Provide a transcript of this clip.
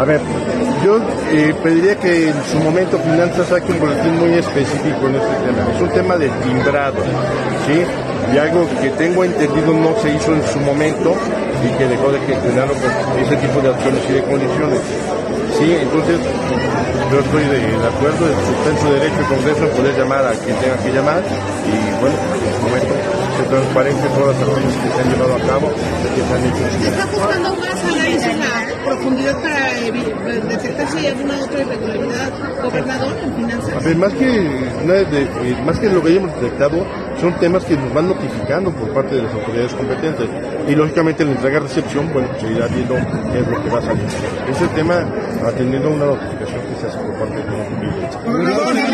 A ver, yo eh, pediría que en su momento Finanzas saque un boletín muy específico en este tema. Es un tema de timbrado, ¿sí? Y algo que tengo entendido no se hizo en su momento y que dejó de gestionarlo con ese tipo de acciones y de condiciones. Sí, entonces yo estoy de, de acuerdo, está en su derecho el Congreso poder llamar a quien tenga que llamar y bueno, en su momento se transparente todas las acciones que se han llevado a cabo y que se han hecho. Profundidad para para detectar si hay alguna otra irregularidad, gobernador, en finanzas? A ver, más que, eh, más que lo que hayamos detectado, son temas que nos van notificando por parte de las autoridades competentes. Y lógicamente la entrega-recepción, bueno, se irá viendo qué es lo que va a salir. Ese tema atendiendo a una notificación que se hace por parte de los